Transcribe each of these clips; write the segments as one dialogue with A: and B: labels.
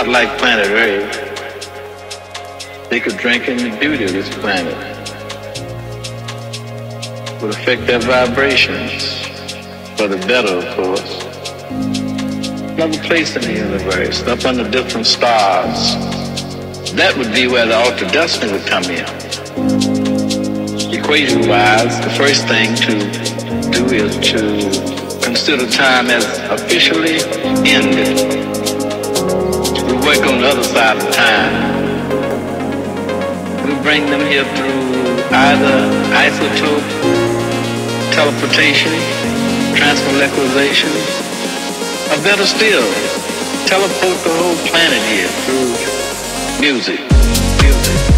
A: Not
B: like planet Earth. They could drink in the beauty of this planet. Would affect their vibrations. For the better, of course. Another place in the universe, up under different stars. That would be where the altered destiny would come in. Equation wise, the first thing to do is to consider time as officially ended. Work on the other side of time. We bring them here through either isotope, teleportation, transmolecularization, or better still, teleport the whole planet here through music.
C: music.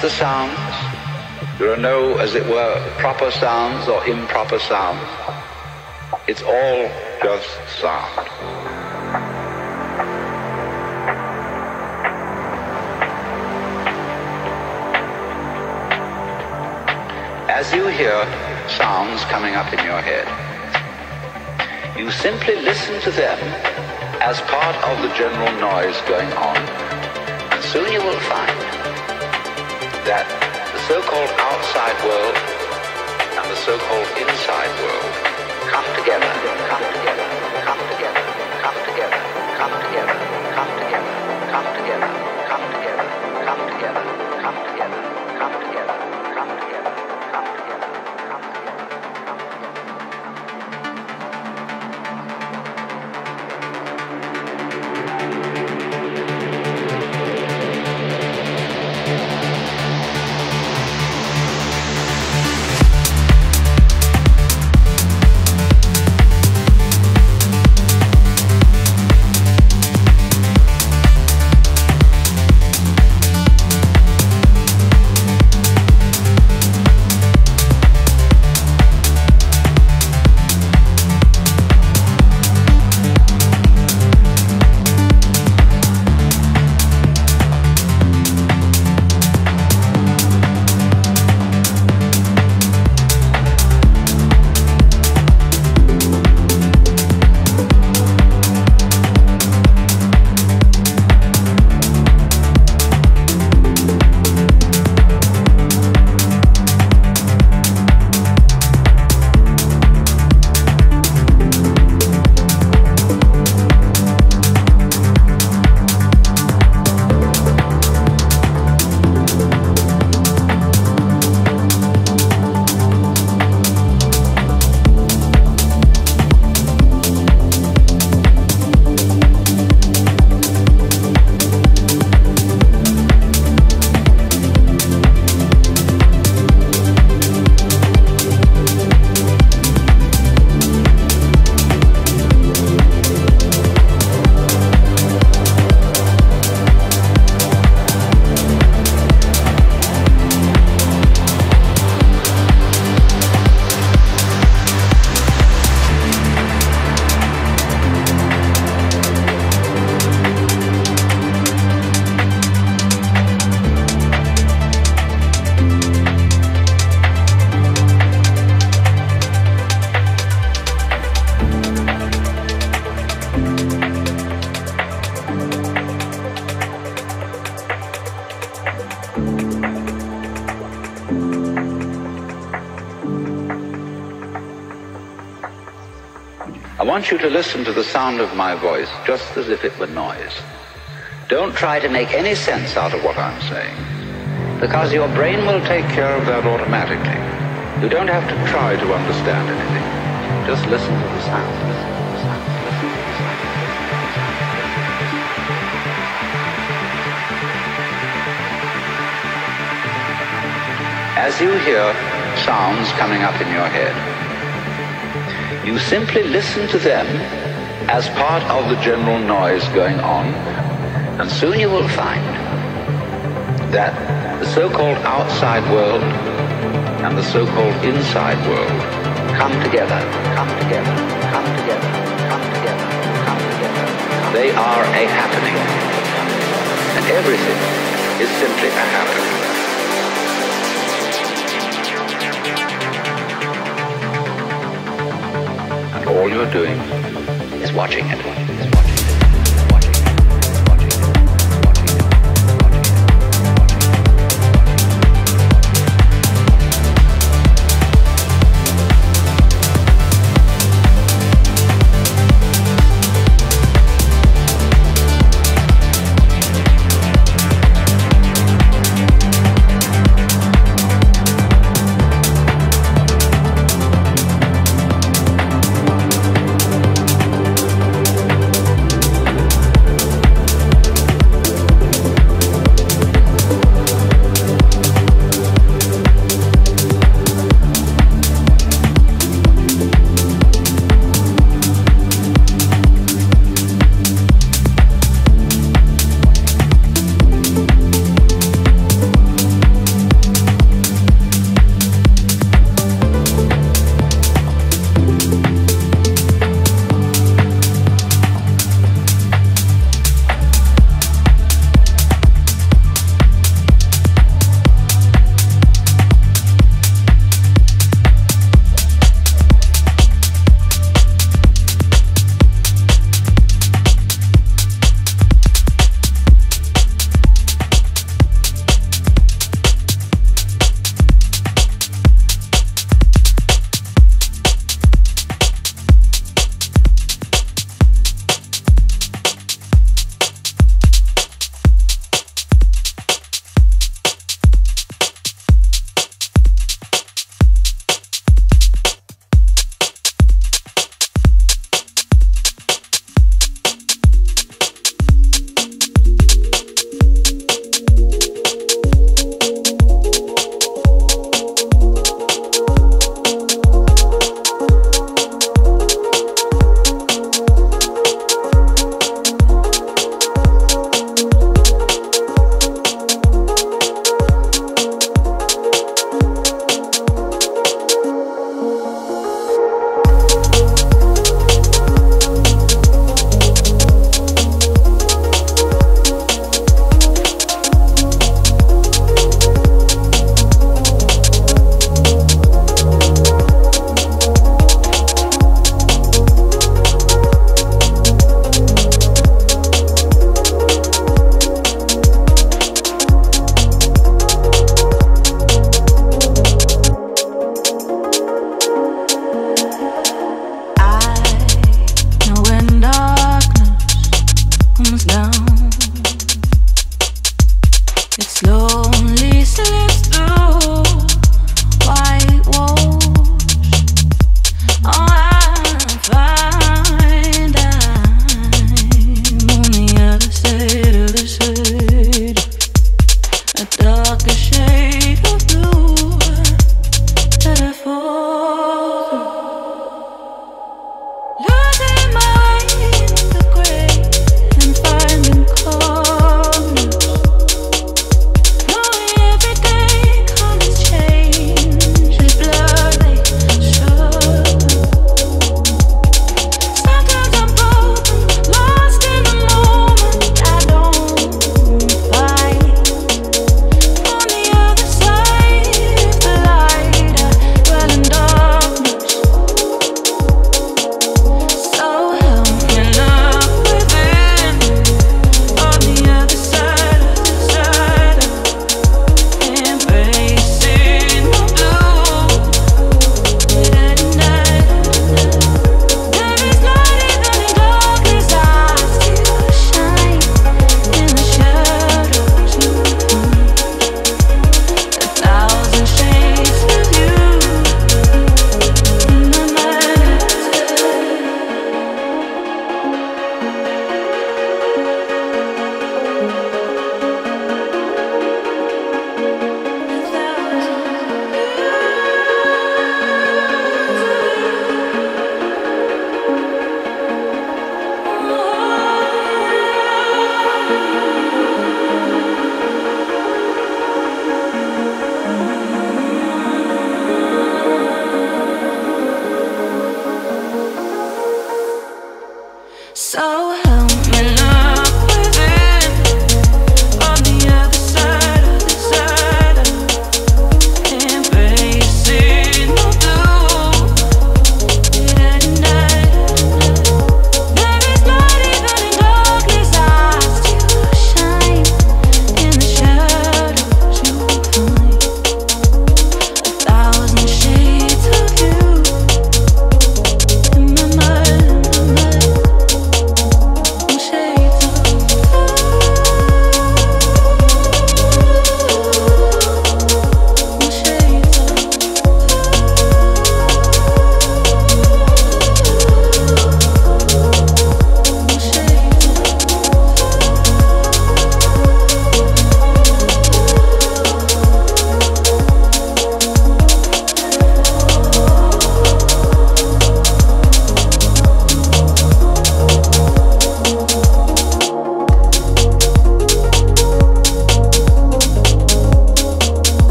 C: The sounds. There are no, as it were, proper sounds or improper sounds. It's all just sound. As you hear sounds coming up in your head, you simply listen to them as part of the general noise going on. And soon you will find that the so-called outside world and the so-called inside world come together, come together, come together, want you to listen to the sound of my voice just as if it were noise. Don't try to make any sense out of what I'm saying, because your brain will take care of that automatically. You don't have to try to understand anything. Just listen to the sound. As you hear sounds coming up in your head, you simply listen to them as part of the general noise going on, and soon you will find that the so-called outside world and the so-called inside world come together, come together, come together, come together, come together. They are a happening, and everything is simply a happening. All you're doing is watching it.